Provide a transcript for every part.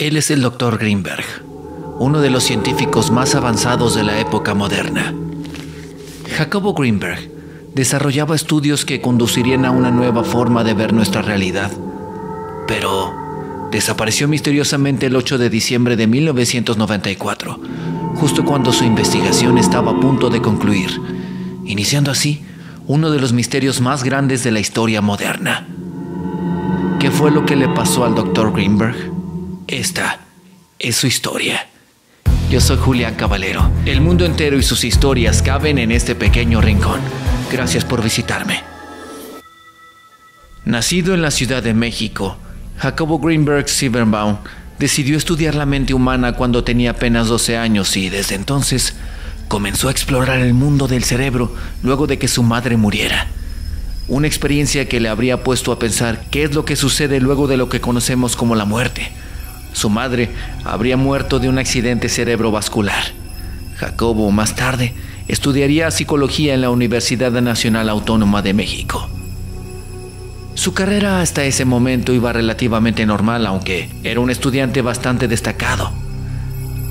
Él es el Dr. Greenberg, uno de los científicos más avanzados de la época moderna. Jacobo Greenberg desarrollaba estudios que conducirían a una nueva forma de ver nuestra realidad, pero desapareció misteriosamente el 8 de diciembre de 1994, justo cuando su investigación estaba a punto de concluir, iniciando así uno de los misterios más grandes de la historia moderna. ¿Qué fue lo que le pasó al Dr. Greenberg? Esta es su historia. Yo soy Julián Caballero. El mundo entero y sus historias caben en este pequeño rincón. Gracias por visitarme. Nacido en la Ciudad de México, Jacobo Greenberg Silverbaum decidió estudiar la mente humana cuando tenía apenas 12 años y desde entonces comenzó a explorar el mundo del cerebro luego de que su madre muriera. Una experiencia que le habría puesto a pensar qué es lo que sucede luego de lo que conocemos como la muerte. Su madre habría muerto de un accidente cerebrovascular. Jacobo más tarde estudiaría psicología en la Universidad Nacional Autónoma de México. Su carrera hasta ese momento iba relativamente normal, aunque era un estudiante bastante destacado.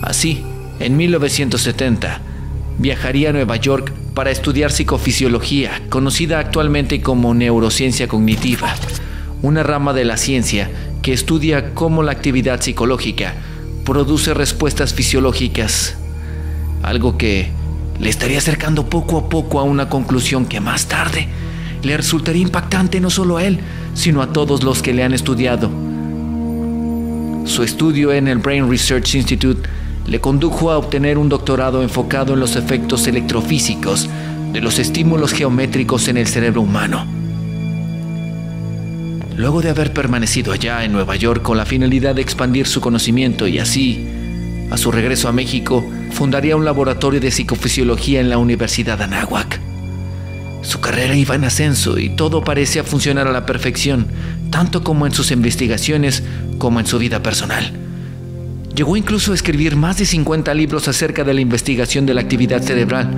Así, en 1970, viajaría a Nueva York para estudiar psicofisiología, conocida actualmente como neurociencia cognitiva, una rama de la ciencia estudia cómo la actividad psicológica produce respuestas fisiológicas, algo que le estaría acercando poco a poco a una conclusión que más tarde le resultaría impactante no solo a él, sino a todos los que le han estudiado. Su estudio en el Brain Research Institute le condujo a obtener un doctorado enfocado en los efectos electrofísicos de los estímulos geométricos en el cerebro humano. Luego de haber permanecido allá en Nueva York con la finalidad de expandir su conocimiento y así, a su regreso a México, fundaría un laboratorio de psicofisiología en la Universidad Anáhuac. Su carrera iba en ascenso y todo parecía funcionar a la perfección, tanto como en sus investigaciones como en su vida personal. Llegó incluso a escribir más de 50 libros acerca de la investigación de la actividad cerebral,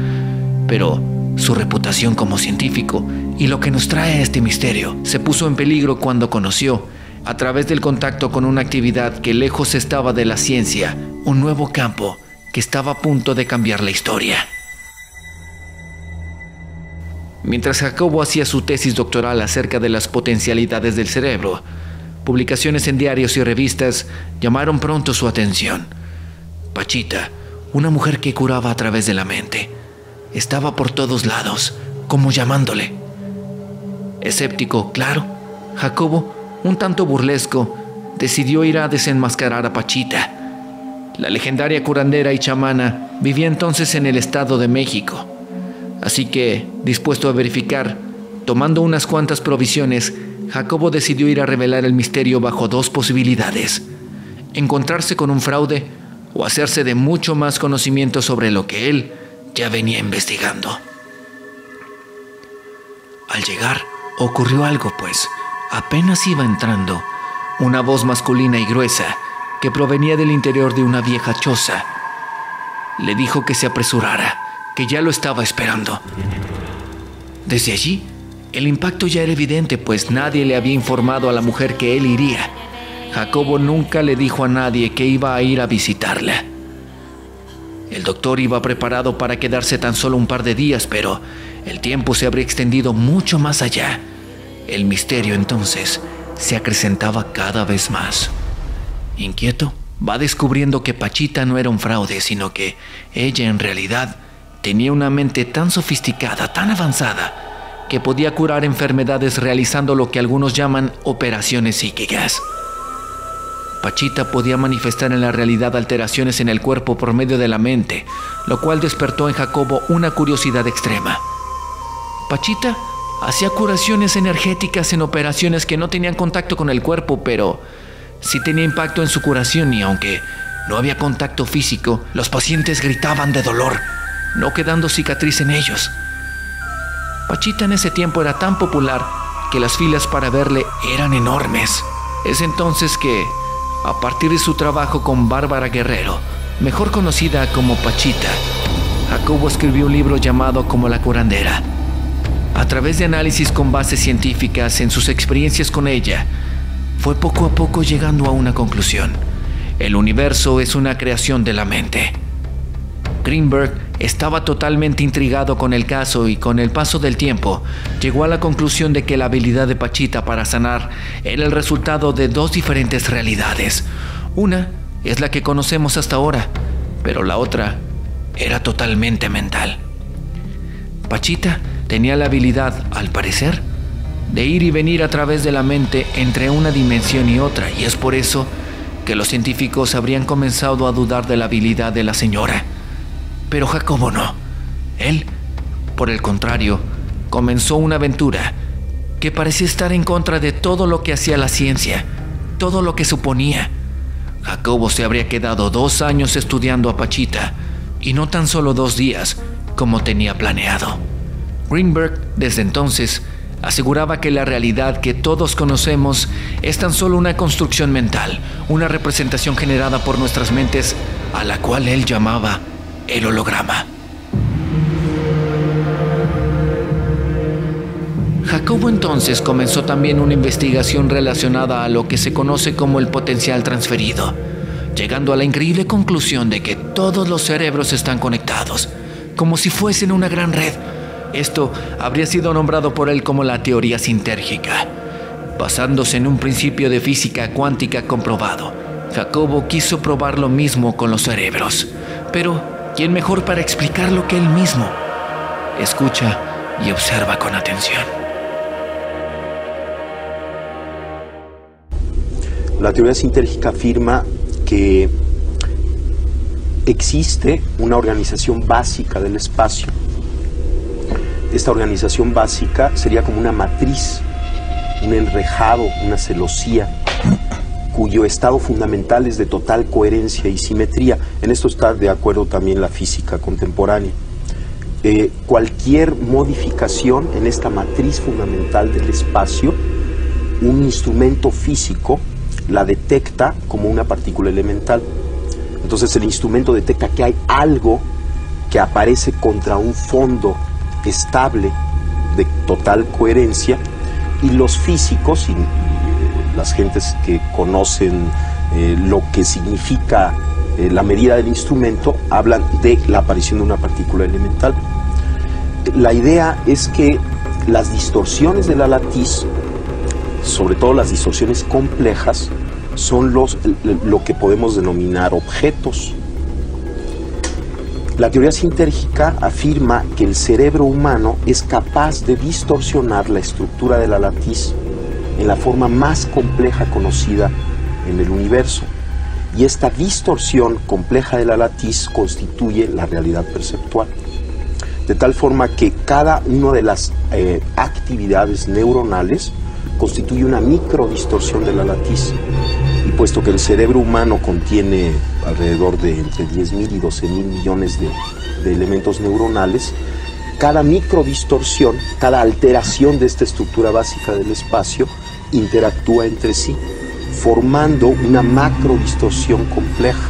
pero su reputación como científico y lo que nos trae este misterio se puso en peligro cuando conoció, a través del contacto con una actividad que lejos estaba de la ciencia, un nuevo campo que estaba a punto de cambiar la historia. Mientras Jacobo hacía su tesis doctoral acerca de las potencialidades del cerebro, publicaciones en diarios y revistas llamaron pronto su atención. Pachita, una mujer que curaba a través de la mente, estaba por todos lados, como llamándole. Escéptico, claro, Jacobo, un tanto burlesco, decidió ir a desenmascarar a Pachita. La legendaria curandera y chamana vivía entonces en el Estado de México. Así que, dispuesto a verificar, tomando unas cuantas provisiones, Jacobo decidió ir a revelar el misterio bajo dos posibilidades. Encontrarse con un fraude o hacerse de mucho más conocimiento sobre lo que él ya venía investigando. Al llegar, ocurrió algo, pues apenas iba entrando, una voz masculina y gruesa que provenía del interior de una vieja choza. Le dijo que se apresurara, que ya lo estaba esperando. Desde allí, el impacto ya era evidente, pues nadie le había informado a la mujer que él iría. Jacobo nunca le dijo a nadie que iba a ir a visitarla. El doctor iba preparado para quedarse tan solo un par de días, pero el tiempo se habría extendido mucho más allá. El misterio entonces se acrecentaba cada vez más. Inquieto, va descubriendo que Pachita no era un fraude, sino que ella en realidad tenía una mente tan sofisticada, tan avanzada, que podía curar enfermedades realizando lo que algunos llaman operaciones psíquicas. Pachita podía manifestar en la realidad alteraciones en el cuerpo por medio de la mente, lo cual despertó en Jacobo una curiosidad extrema. Pachita hacía curaciones energéticas en operaciones que no tenían contacto con el cuerpo, pero sí tenía impacto en su curación y aunque no había contacto físico, los pacientes gritaban de dolor, no quedando cicatriz en ellos. Pachita en ese tiempo era tan popular que las filas para verle eran enormes. Es entonces que a partir de su trabajo con Bárbara Guerrero, mejor conocida como Pachita, Jacobo escribió un libro llamado Como la curandera. A través de análisis con bases científicas en sus experiencias con ella, fue poco a poco llegando a una conclusión. El universo es una creación de la mente. Greenberg estaba totalmente intrigado con el caso y con el paso del tiempo llegó a la conclusión de que la habilidad de Pachita para sanar era el resultado de dos diferentes realidades. Una es la que conocemos hasta ahora, pero la otra era totalmente mental. Pachita tenía la habilidad, al parecer, de ir y venir a través de la mente entre una dimensión y otra, y es por eso que los científicos habrían comenzado a dudar de la habilidad de la señora. Pero Jacobo no. Él, por el contrario, comenzó una aventura que parecía estar en contra de todo lo que hacía la ciencia, todo lo que suponía. Jacobo se habría quedado dos años estudiando a Pachita, y no tan solo dos días, como tenía planeado. Greenberg, desde entonces, aseguraba que la realidad que todos conocemos es tan solo una construcción mental, una representación generada por nuestras mentes a la cual él llamaba el holograma. Jacobo entonces comenzó también una investigación relacionada a lo que se conoce como el potencial transferido, llegando a la increíble conclusión de que todos los cerebros están conectados, como si fuesen una gran red. Esto habría sido nombrado por él como la teoría sintérgica, basándose en un principio de física cuántica comprobado. Jacobo quiso probar lo mismo con los cerebros, pero ¿Quién mejor para explicarlo que él mismo? Escucha y observa con atención. La teoría sintérgica afirma que existe una organización básica del espacio. Esta organización básica sería como una matriz, un enrejado, una celosía cuyo estado fundamental es de total coherencia y simetría. En esto está de acuerdo también la física contemporánea. Eh, cualquier modificación en esta matriz fundamental del espacio, un instrumento físico la detecta como una partícula elemental. Entonces el instrumento detecta que hay algo que aparece contra un fondo estable de total coherencia y los físicos, y las gentes que conocen eh, lo que significa eh, la medida del instrumento, hablan de la aparición de una partícula elemental. La idea es que las distorsiones de la latiz, sobre todo las distorsiones complejas, son los, lo que podemos denominar objetos. La teoría sintérgica afirma que el cerebro humano es capaz de distorsionar la estructura de la latiz en la forma más compleja conocida en el universo. Y esta distorsión compleja de la latiz constituye la realidad perceptual. De tal forma que cada una de las eh, actividades neuronales constituye una micro distorsión de la latiz. Puesto que el cerebro humano contiene alrededor de entre 10.000 y 12.000 millones de, elementos neuronales, cada micro distorsión, cada alteración de esta estructura básica del espacio interactúa entre sí, formando una macro distorsión compleja,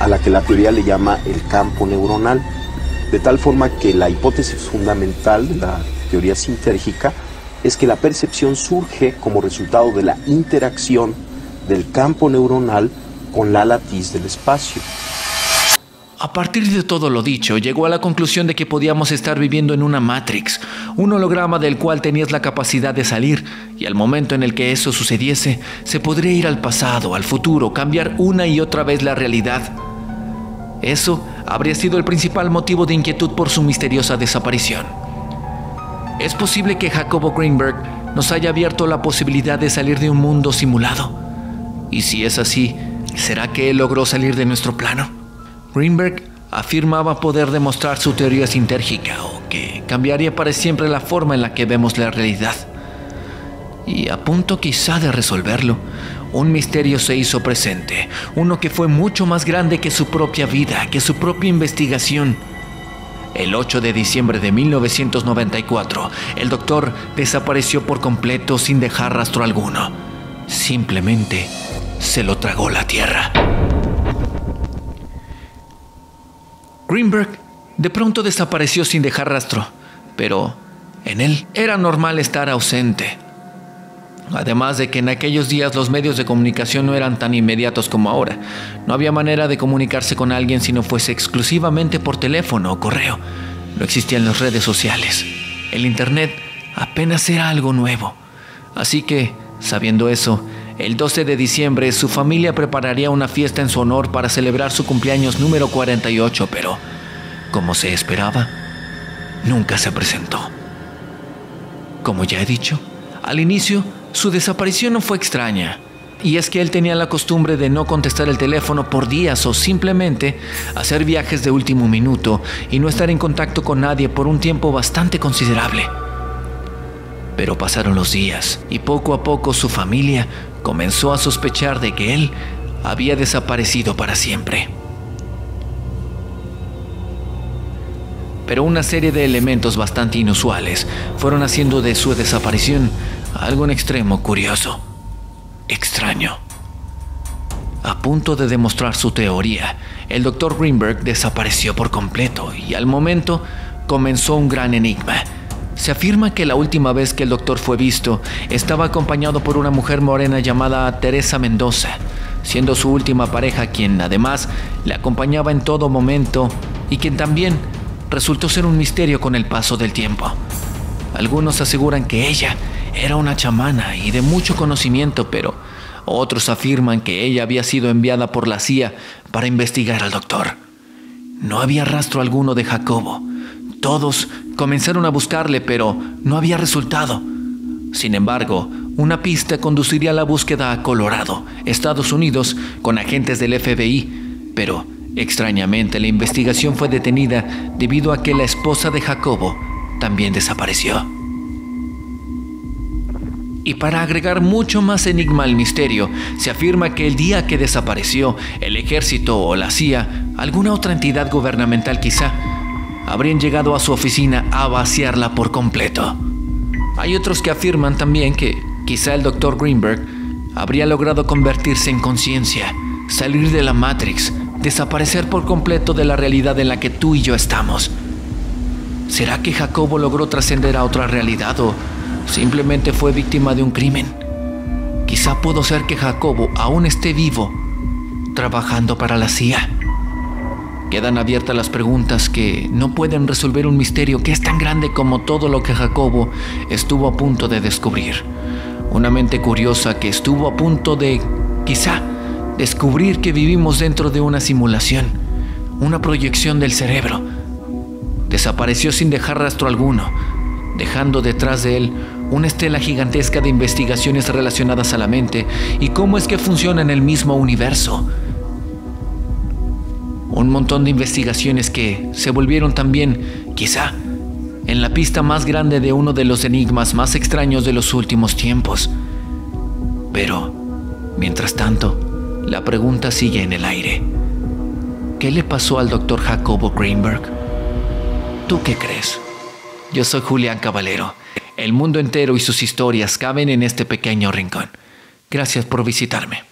a la que la teoría le llama el campo neuronal, de tal forma que la hipótesis fundamental de la teoría sintérgica es que la percepción surge como resultado de la interacción del campo neuronal con la latiz del espacio. A partir de todo lo dicho, llegó a la conclusión de que podíamos estar viviendo en una Matrix, un holograma del cual tenías la capacidad de salir, y al momento en el que eso sucediese, se podría ir al pasado, al futuro, cambiar una y otra vez la realidad. Eso habría sido el principal motivo de inquietud por su misteriosa desaparición. Es posible que Jacobo Greenberg nos haya abierto la posibilidad de salir de un mundo simulado. Y si es así, ¿será que él logró salir de nuestro plano? Greenberg afirmaba poder demostrar su teoría sintérgica o que cambiaría para siempre la forma en la que vemos la realidad. Y a punto quizá de resolverlo, un misterio se hizo presente, uno que fue mucho más grande que su propia vida, que su propia investigación. El 8 de diciembre de 1994, el doctor desapareció por completo sin dejar rastro alguno. Simplemente se lo tragó la tierra. Greenberg de pronto desapareció sin dejar rastro, pero en él era normal estar ausente. Además de que en aquellos días los medios de comunicación no eran tan inmediatos como ahora. No había manera de comunicarse con alguien si no fuese exclusivamente por teléfono o correo. No existían las redes sociales. El Internet apenas era algo nuevo. Así que, sabiendo eso, el 12 de diciembre su familia prepararía una fiesta en su honor para celebrar su cumpleaños número 48, pero, como se esperaba, nunca se presentó. Como ya he dicho, al inicio su desaparición no fue extraña, y es que él tenía la costumbre de no contestar el teléfono por días o simplemente hacer viajes de último minuto y no estar en contacto con nadie por un tiempo bastante considerable. Pero pasaron los días y poco a poco su familia comenzó a sospechar de que él había desaparecido para siempre. Pero una serie de elementos bastante inusuales fueron haciendo de su desaparición algo en extremo curioso, extraño. A punto de demostrar su teoría, el doctor Greenberg desapareció por completo y al momento comenzó un gran enigma. Se afirma que la última vez que el doctor fue visto estaba acompañado por una mujer morena llamada Teresa Mendoza, siendo su última pareja quien además le acompañaba en todo momento y quien también resultó ser un misterio con el paso del tiempo. Algunos aseguran que ella era una chamana y de mucho conocimiento, pero otros afirman que ella había sido enviada por la CIA para investigar al doctor. No había rastro alguno de Jacobo. Todos comenzaron a buscarle, pero no había resultado. Sin embargo, una pista conduciría a la búsqueda a Colorado, Estados Unidos, con agentes del FBI, pero extrañamente la investigación fue detenida debido a que la esposa de Jacobo también desapareció. Y para agregar mucho más enigma al misterio, se afirma que el día que desapareció, el ejército o la CIA, alguna otra entidad gubernamental quizá, habrían llegado a su oficina a vaciarla por completo. Hay otros que afirman también que quizá el Dr. Greenberg habría logrado convertirse en conciencia, salir de la Matrix, desaparecer por completo de la realidad en la que tú y yo estamos. ¿Será que Jacobo logró trascender a otra realidad o simplemente fue víctima de un crimen. Quizá pudo ser que Jacobo aún esté vivo, trabajando para la CIA. Quedan abiertas las preguntas que no pueden resolver un misterio que es tan grande como todo lo que Jacobo estuvo a punto de descubrir. Una mente curiosa que estuvo a punto de, quizá, descubrir que vivimos dentro de una simulación, una proyección del cerebro. Desapareció sin dejar rastro alguno, dejando detrás de él una estela gigantesca de investigaciones relacionadas a la mente y cómo es que funciona en el mismo universo. Un montón de investigaciones que se volvieron también, quizá, en la pista más grande de uno de los enigmas más extraños de los últimos tiempos. Pero, mientras tanto, la pregunta sigue en el aire. ¿Qué le pasó al doctor Jacobo Greenberg? ¿Tú qué crees? Yo soy Julián Caballero. El mundo entero y sus historias caben en este pequeño rincón. Gracias por visitarme.